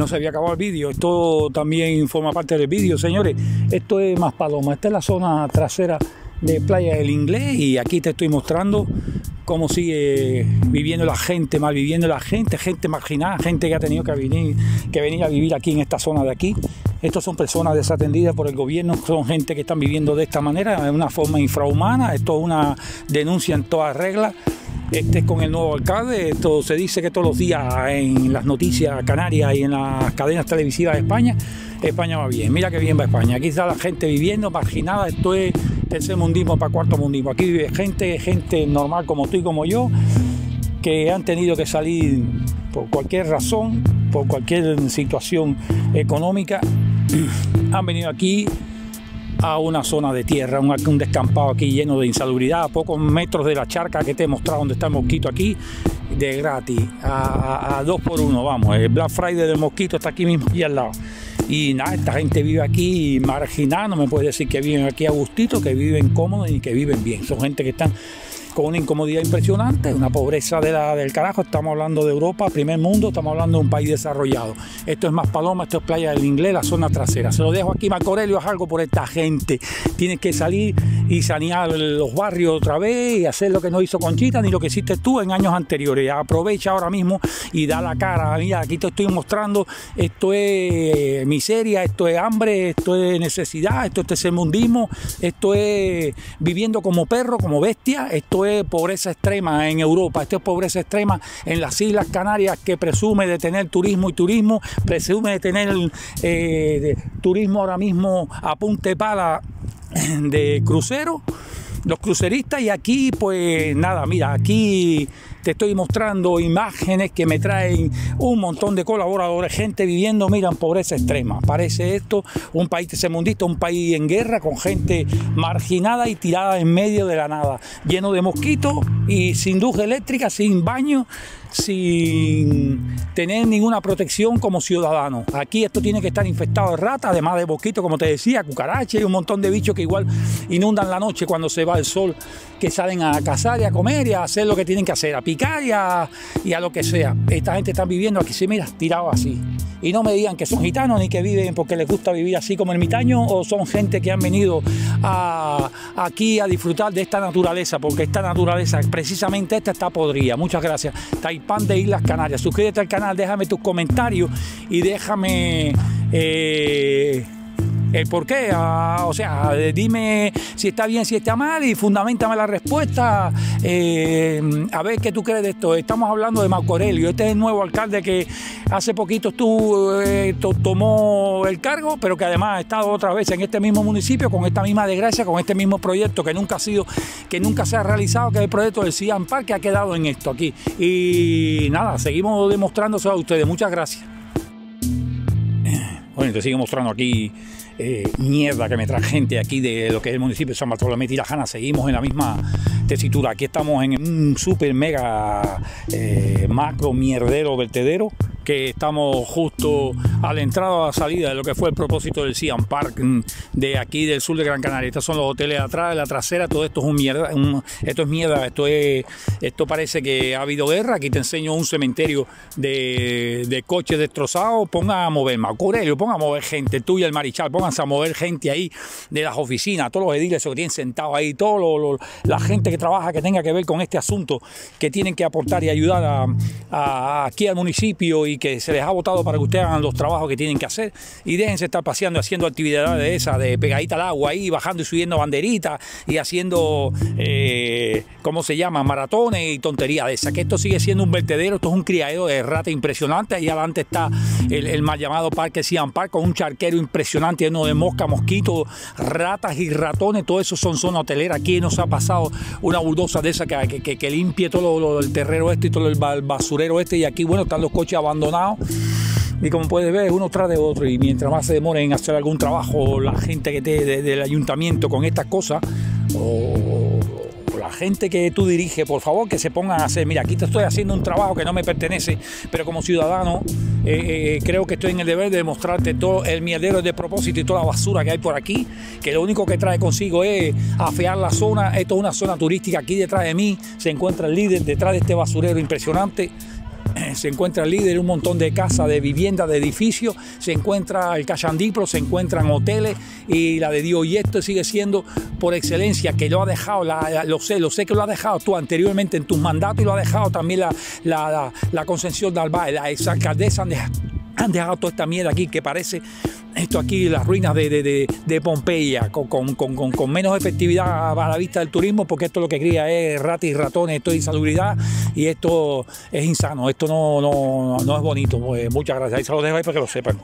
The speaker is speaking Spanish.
no se había acabado el vídeo. Esto también forma parte del vídeo, señores. Esto es más paloma. Esta es la zona trasera de Playa del Inglés y aquí te estoy mostrando cómo sigue viviendo la gente, mal viviendo la gente, gente marginada, gente que ha tenido que venir, que venir a vivir aquí en esta zona de aquí. Estos son personas desatendidas por el gobierno, son gente que están viviendo de esta manera, de una forma infrahumana. Esto es una denuncia en todas reglas este es con el nuevo alcalde. Esto se dice que todos los días en las noticias canarias y en las cadenas televisivas de España, España va bien. Mira qué bien va España. Aquí está la gente viviendo, marginada. Esto es tercer mundismo para cuarto mundismo. Aquí vive gente, gente normal como tú y como yo, que han tenido que salir por cualquier razón, por cualquier situación económica. Han venido aquí a una zona de tierra, un, descampado aquí lleno de insalubridad, a pocos metros de la charca que te he mostrado donde está el mosquito aquí, de gratis, a, dos por uno, vamos, el Black Friday del mosquito está aquí mismo y al lado. Y nada, esta gente vive aquí marginada, no me puedes decir que viven aquí a gustito, que viven cómodos y que viven bien. Son gente que están con una incomodidad impresionante, una pobreza de la, del carajo. Estamos hablando de Europa, primer mundo, estamos hablando de un país desarrollado. Esto es más paloma, esto es playa del inglés, la zona trasera. Se lo dejo aquí, Marco Aurelio, es algo por esta gente. Tienes que salir y sanear los barrios otra vez y hacer lo que no hizo Conchita ni lo que hiciste tú en años anteriores. Aprovecha ahora mismo y da la cara. Mira, aquí te estoy mostrando, esto es miseria, esto es hambre, esto es necesidad, esto es mundismo, esto es viviendo como perro, como bestia, esto es pobreza extrema en Europa, esto es pobreza extrema en las Islas Canarias que presume de tener turismo y turismo, presume de tener eh, turismo ahora mismo a punte pala de crucero, los cruceristas y aquí pues nada, mira, aquí te estoy mostrando imágenes que me traen un montón de colaboradores, gente viviendo, mira, en pobreza extrema. Parece esto un país tercermundista, un país en guerra, con gente marginada y tirada en medio de la nada, lleno de mosquitos y sin luz eléctrica, sin baño, sin tener ninguna protección como ciudadano. Aquí esto tiene que estar infectado de ratas, además de mosquitos, como te decía, cucarachas y un montón de bichos que igual inundan la noche cuando se va el sol, que salen a cazar y a comer y a hacer lo que tienen que hacer, a y a, y a lo que sea. Esta gente está viviendo aquí, se mira, tirado así y no me digan que son gitanos ni que viven porque les gusta vivir así como ermitaño o son gente que han venido aquí a disfrutar de esta naturaleza porque esta naturaleza, precisamente esta está podrida. Muchas gracias. Taipán de Islas Canarias. Suscríbete al canal, déjame tus comentarios y déjame... Eh, el por qué. Ah, o sea, dime si está bien, si está mal y fundamentame la respuesta. Eh, a ver qué tú crees de esto. Estamos hablando de Marco Aurelio. Este es el nuevo alcalde que hace poquito tú eh, tomó el cargo, pero que además ha estado otra vez en este mismo municipio con esta misma desgracia, con este mismo proyecto que nunca ha sido, que nunca se ha realizado, que es el proyecto del Cian Park, que ha quedado en esto aquí. Y nada, seguimos demostrándose a ustedes. Muchas gracias. Bueno, te sigo mostrando aquí eh, mierda que me trae gente aquí de lo que es el municipio de San Bartolomé Tirajana. Seguimos en la misma tesitura. Aquí estamos en un super mega eh, macro mierdero vertedero que estamos justo a la entrada o a la salida de lo que fue el propósito del Cian Park mm, de aquí del sur de Gran Canaria. Estos son los hoteles de atrás, de la trasera, todo esto es un mierda, esto es mierda, esto es, esto parece que ha habido guerra. Aquí te enseño un cementerio de, de coches destrozados. Ponga a mover, Marco Aurelio, ponga a mover gente, tú y el Marichal, pónganse a mover gente ahí de las oficinas, todos los ediles que tienen sentados ahí, toda la gente que trabaja que tenga que ver con este asunto, que tienen que aportar y ayudar aquí al municipio y que se les ha votado para que ustedes hagan los trabajos que tienen que hacer y déjense estar paseando haciendo actividades de esas, de pegadita al agua ahí, bajando y subiendo banderitas y haciendo, eh, ¿cómo se llama? Maratones y tonterías de esas. Que esto sigue siendo un vertedero, esto es un criadero de rata impresionante. Ahí adelante está el, mal llamado Parque Sian Park con un charquero impresionante lleno de mosca, mosquitos, ratas y ratones. Todo eso son zona hotelera. Aquí nos ha pasado una bulldoza de esa que, que, limpie todo el terreno este y todo el basurero este. Y aquí, bueno, están los coches abandonados y como puedes ver, uno tras de otro. Y mientras más se demore en hacer algún trabajo, la gente que esté del ayuntamiento con estas cosas, o, la gente que tú diriges, por favor, que se pongan a hacer. Mira, aquí te estoy haciendo un trabajo que no me pertenece, pero como ciudadano, eh, eh, creo que estoy en el deber de demostrarte todo el mierdero de propósito y toda la basura que hay por aquí, que lo único que trae consigo es afear la zona. Esto es una zona turística. Aquí detrás de mí se encuentra el líder, detrás de este basurero impresionante se encuentra el líder, un montón de casas, de viviendas, de edificios, se encuentra el Cachandipro, se encuentran hoteles y la de Dios. Y esto sigue siendo por excelencia, que lo ha dejado, lo sé, lo sé que lo ha dejado tú anteriormente en tus mandatos y lo ha dejado también la, la, la, Concepción de Alba, la exalcaldesa han dejado toda esta mierda aquí que parece esto aquí, las ruinas de, de, Pompeya, con, con, menos efectividad a la vista del turismo, porque esto lo que cría es ratas y ratones, esto es insalubridad y esto es insano, esto no, no, no es bonito. Pues muchas gracias, ahí se lo dejo ahí para que lo sepan.